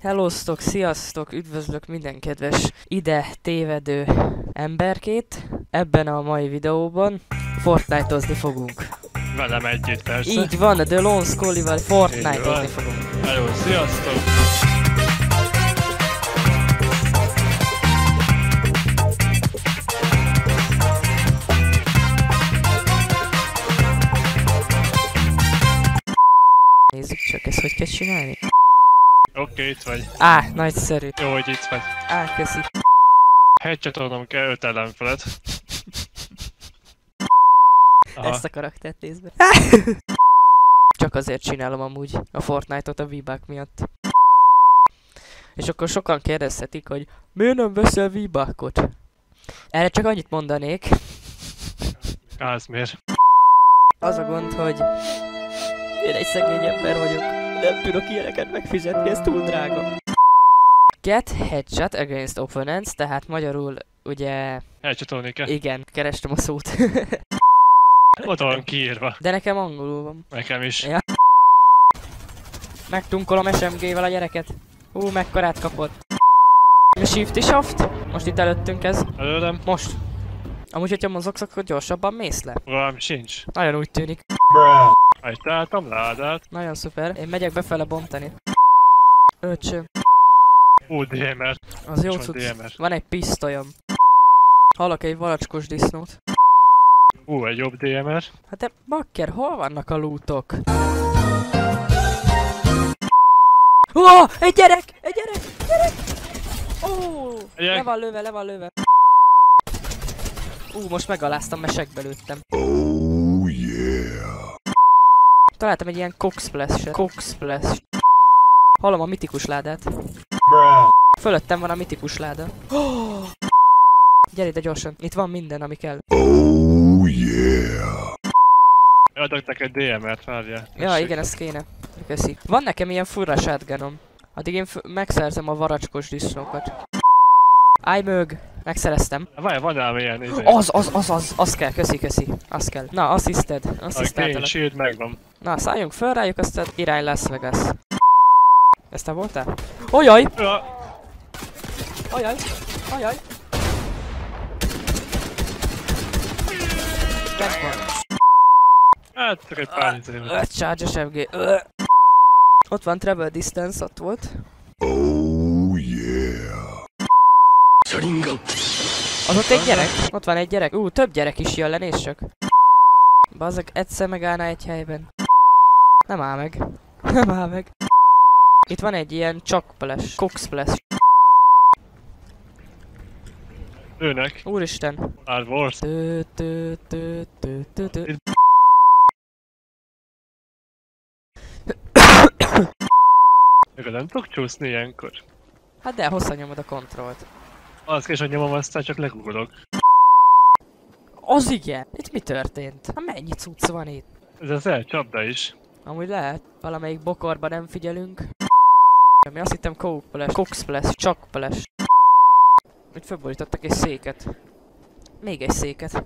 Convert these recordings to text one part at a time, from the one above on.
Hellóztok, sziasztok, üdvözlök minden kedves ide tévedő emberkét. Ebben a mai videóban Fortnite-ozni fogunk. Velem együtt persze. Így van, a The Lone Scully-val Fortnite-ozni van. fogunk. Hello, sziasztok! Nézzük csak ezt, hogy kell csinálni. Oké, okay, itt vagy. Á, nagyszerű. Jó, hogy itt vagy. Á, köszi. Headshotolnom kell öt ellenfelet. Aha, Ezt a karaktert nézd be. Csak azért csinálom amúgy a Fortnite-ot a v miatt. És akkor sokan kérdezhetik, hogy miért nem veszel v -ot? Erre csak annyit mondanék, az miért? az a gond, hogy én egy szegény ember vagyok. Nem tudok ilyeneket megfizetni, ez túl drága. Get headshot against opponents, tehát magyarul ugye... Headshotolni kell. Igen, kerestem a szót. Ott van kiírva. De nekem angolul van. Nekem is. Ja. Megtunkolom SMG-vel a gyereket. Hú, mekkorát kapott. Shifty shaft? Most itt előttünk ez. Előlem? Most. Amúgy, hogyha mozogsz, akkor gyorsabban mész le. Valami sincs. Nagyon úgy tűnik. Ajtáltam ládát. Nagyon szuper. Én megyek befele bontani. Öcsöm. Ú, DMR. Az jó cucc. van DMR. Van egy pisztolyom. Hallok egy valacskos disznót. Ú, egy jobb DMR. Hát de bakker, hol vannak a lootok? Ó, oh, egy gyerek! Egy gyerek! Gyerek! Ó, oh, le van lőve, le van lőve. Ú, most megaláztam, mert segbe lőttem. Oh. Találtam egy ilyen cock splash Cock splash Hallom a mitikus ládát. Fölöttem van a mitikus láda. Oh! Gyere ide gyorsan, itt van minden, ami kell. Oh yeah. Adok neked DMR-t, várjál. Ja, igen, ez kéne. Köszi. Van nekem ilyen fura shotgunom. Addig én megszerzem a varacskos disznókat. Állj mög! Megszereztem. Várj, van ám ilyen izé. Az, az, az, az, az kell, köszi, köszi. Az kell. Na, assisted. A Green Asszisztáltalak. Shield megvan. Na, szálljunk föl rájuk, aztán irány Las Vegas. Ezt te voltál? Ojaj! Ja, Ajaj! Ajaj! Van. hát van. Öt charge SMG. Ott van travel distance, ott volt. Oh yeah. Az ott egy gyerek? Ott van egy gyerek. Ú, több gyerek is jön le, nézd csak. Bazeg, egyszer megállna egy helyben. Nem áll meg. Nem áll meg. Itt van egy ilyen csak splash. Cock splash. Őnek. Úristen. Már Wars. Tö, tö, tö, tö, tö, tö. Mikor nem tudok csúszni ilyenkor. Hát de, hosszan nyomod a kontrollt. Az kell, hogy nyomom, aztán csak legugolok. Az igen! Itt mi történt? Hát mennyi cucc van itt? Ez az elcsapda is. Amúgy lehet, valamelyik bokorba nem figyelünk. Mi azt hittem coke splash, cock splash, csak splash. Itt fölborítottak egy széket. Még egy széket.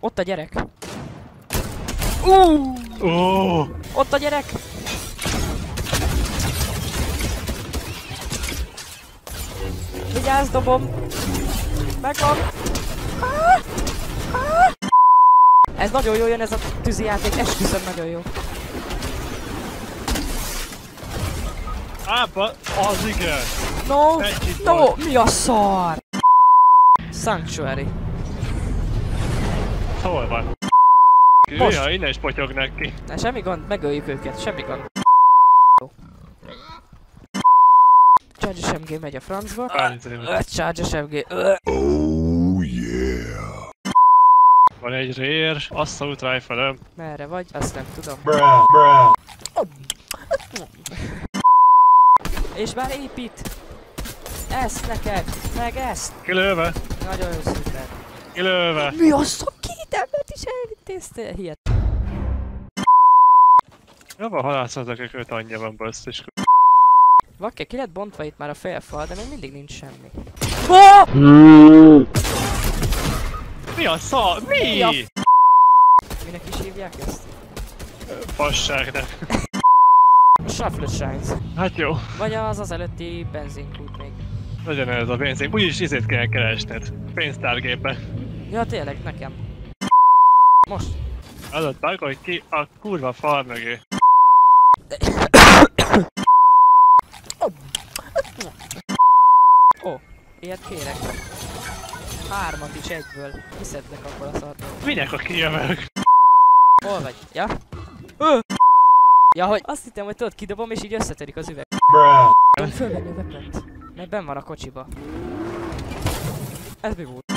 Ott a gyerek. Uh! Ó, Ott a gyerek! Vigyázz, dobom! Megvan! Ez nagyon jó jön ez a tűzijáték, esküszöm nagyon jó. Ápa, az igen. No! No! Mi a szar? Sanctuary. Hol van? Most. Ja, innen is potyognak ki. Na, semmi gond, megöljük őket, semmi gond. Charge SMG megy a francba. Pár izé van. Öt Charge SMG. Ö. Oh yeah. Van egy rér, assault rifle Merre vagy? Azt nem tudom. És már épít! Ezt neked! Meg ezt! Kilőve, Nagyon jó szuper. kilőve. Mi az a két embert is elintéztél? Hihet. Jobban halászoltak, öt anyja van basszus. Vakke, ki lett bontva itt már a félfal, de még mindig nincs semmi. Oh! Mi a szar? Mi? Mi a Minek is hívják ezt? Fasság, de. Shuffle Shrines. Hát jó. Vagy az az előtti benzinkút még. Legyen ez a pénzünk. Úgyis izét kell keresned. Pénztárgépbe. Ja, tényleg, nekem. Most. Az a tag, hogy ki a kurva fal mögé. Ó, ilyet kérek. Hármat is egyből. Kiszedlek akkor a szarból. Minek a kijövök? Hol vagy? Ja? Ö! Ja, hogy azt hittem, hogy tudod, kidobom és így összetörik az üveg. Tudom fölvenni a vepent. Mert benn van a kocsiba. Ez mi volt?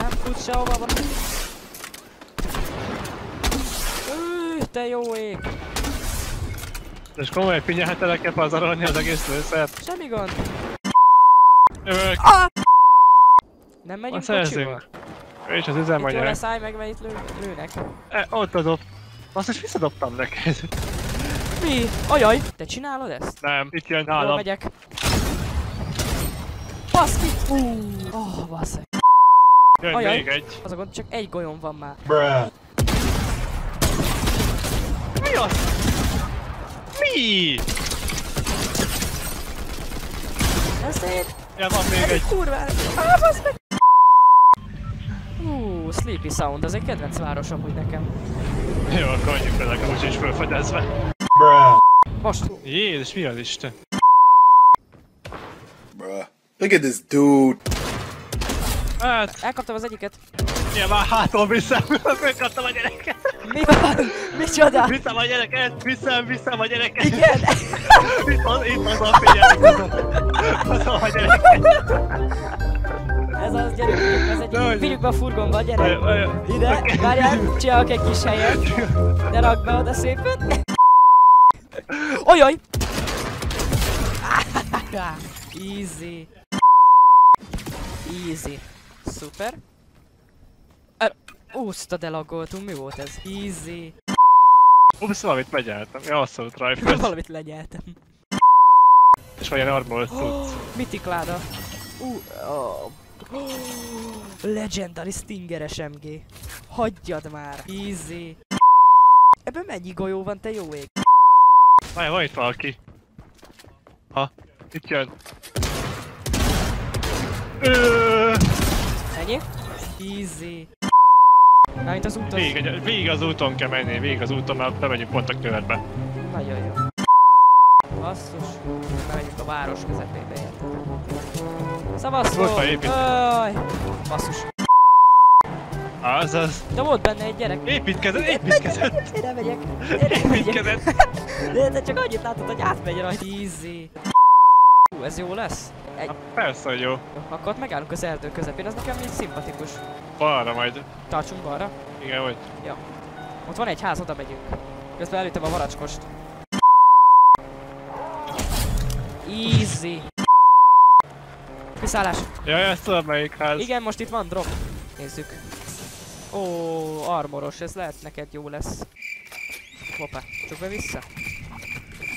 Nem tudsz sehova van. Üh, te jó ég! És komoly figyelheteleket pazarolni az egész lőszert. Semmi gond. Jövök. Nem megyünk szerzünk. És az Itt jól üzemanyag. leszállj meg, mert itt lő, lőnek. E, ott a dob. Azt is visszadobtam neked. Mi? Ajaj! Te csinálod ezt? Nem, itt jön Jól nálam. megyek. Baszki! Uh, oh, basszeg. Jön Ajaj. még egy. Az a gond, csak egy golyom van már. Mi az? Mi? Ez szét! Ja, van még Ez egy. egy kurva! Ah, basz meg! Uh, Sleepy Sound, az egy kedvenc városom, hogy nekem. Jó, akkor adjuk vele, akkor úgyis felfedezve. Most! Jézus, mi az Isten? Bruh. Look at this dude. Hát, Elkaptam az egyiket. már hátul vissza, megkaptam a gyereket. Mi van? Micsoda? Vissza a gyereket, vissza, vissza a gyereket. Igen! Itt az, itt az a figyelj. Az a gyereket. Ez az, gyerünk, ez egy... Vigyük be a furgonba, gyere! Ide, várjál, csinálok egy kis helyet. De rakd be oda szépen. Ajaj! Easy. Easy. Szuper. Úszta delagoltunk, mi volt ez? Easy. Ups, valamit megyeltem. Ja, abszolút rifle. Valamit legyeltem. És ilyen armor cucc. Mitikláda. Uh, oh. Legendary Stinger SMG. Hagyjad már. Easy. Ebben mennyi golyó van, te jó ég? Várj, van itt valaki. Ha, itt jön. Ennyi? Easy. Na, itt az úton. Végig, egy- végig az úton kell menni, végig az úton, mert bemegyünk pont a körbe. Nagyon jó. Basszus. Bemegyünk a város közepébe érted. Szavazszó! Volt. Öj! Basszus. Az az. De volt benne egy gyerek. Építkezett, építkezett, Én nem megyek. Építkezett. De csak annyit látod, hogy átmegy rajta. Easy. Hú, ez jó lesz? Egy... Na, persze, hogy jó. Jó, akkor ott megállunk az erdő közepén, az nekem így szimpatikus. Balra majd. Tartsunk balra. Igen, hogy. Ott van egy ház, oda megyünk. Közben elütöm a varacskost. Easy. Kiszállás. Ja, ezt tudom melyik ház. Igen, most itt van drop. Nézzük. Ó, armoros, ez lehet neked jó lesz. Hoppá, csuk be vissza.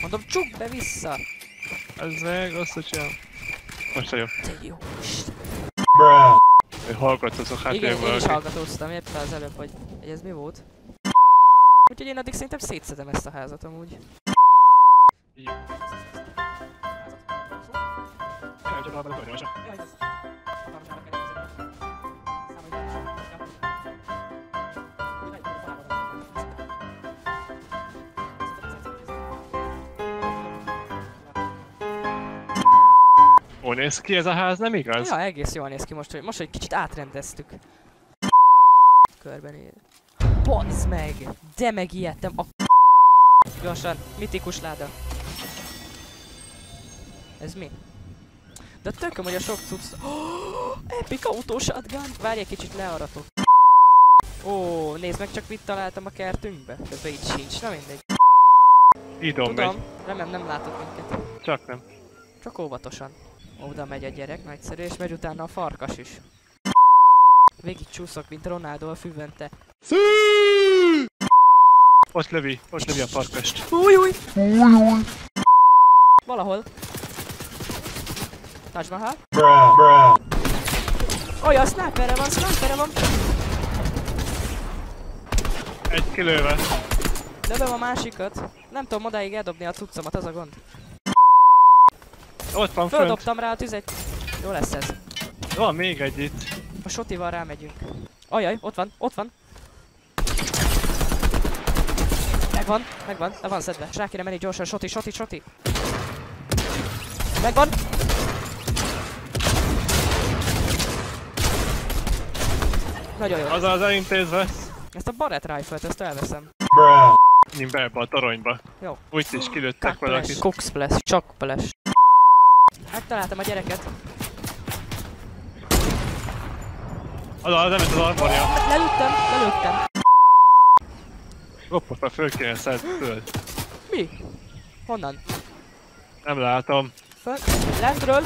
Mondom, csuk be vissza. Ez meg, azt hogy csinálom. Most jó. Te jó Isten. Ő hallgatozok, hát Igen, jön én is hallgatóztam éppen az előbb, hogy, hogy ez mi volt. Úgyhogy én addig szerintem szétszedem ezt a házat amúgy. Így. Ó, néz ki ez a ház, nem igaz? Ja, egész jól néz ki most, hogy most, hogy kicsit átrendeztük. Körbenéz. Bazd meg! De megijedtem a Gyorsan, mitikus láda. Ez mi? De tököm, hogy a sok cucc... Oh, epic autó shotgun! Várj egy kicsit, learatok. Ó, nézd meg, csak mit találtam a kertünkbe. Közben itt sincs, na mindegy. Idom megy. Tudom, remélem nem látod minket. Csak nem. Csak óvatosan. Oda megy a gyerek, nagyszerű, és megy utána a farkas is. Végig csúszok, mint Ronaldo a füvente. Ott lövi, ott lövi a parkast. Új, új! Valahol. Taj Mahal. Olyan, sniperre van, sniperre van! Egy kilőve. Lövöm a másikat. Nem tudom odáig eldobni a cuccomat, az a gond. Ott van fönt. Földobtam rá a tüzet. Jó lesz ez. Van még egy itt. A sotival rámegyünk. Ajaj, ott van, ott van. Megvan, megvan, le van szedve. És rá kéne menni gyorsan, soti, soti, soti. Megvan. Nagyon jó. Az az elintézve. Ezt a barret rifle-t, ezt elveszem. Menjünk be ebbe a toronyba. Jó. Úgy is kilőttek valakit. Cook splash, csak splash. Megtaláltam a gyereket. Az az nem az armorja. Lelőttem, lelőttem. Hoppá, föl kéne szedni föl. Mi? Honnan? Nem látom. Föl, lentről.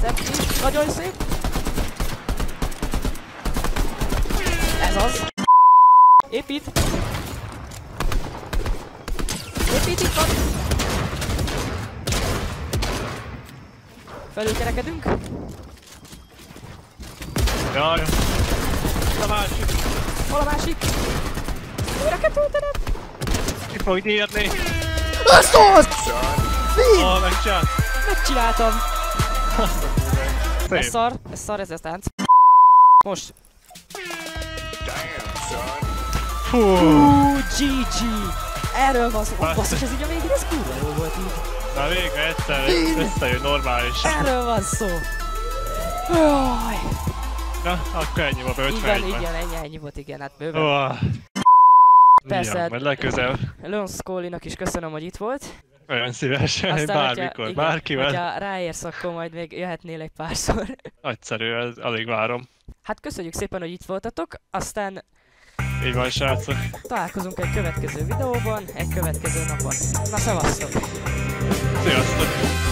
Szebb ki, nagyon szép. Ez az. Épít. Épít, itt van. Felülkerekedünk. Jaj. A másik. Hol a másik? Újra kell töltenem. Ki fog nyírni? Ezt az! Ah, megcsinált. Megcsináltam. Ez szar, ez szar, ez a tánc. Most. Fú. GG! Erről van szó. Basszus, ez így a végén, ez kurva jó volt így. Na végre egyszer összejön normális. Erről van szó. Jaj. Na, akkor ennyi volt a Igen, 51-ben. igen, ennyi, ennyi volt, igen, hát bőven. Oh. Persze. Ja, majd. Lon Scully-nak is köszönöm, hogy itt volt. Olyan szívesen, Aztán, bármikor, hogyha, bárkivel. Igen, hogyha ráérsz, akkor majd még jöhetnél egy párszor. Nagyszerű, ez, alig várom. Hát köszönjük szépen, hogy itt voltatok, aztán Így van, srácok. találkozunk egy következő videóban, egy következő napon. Na, szevasztok! Seriously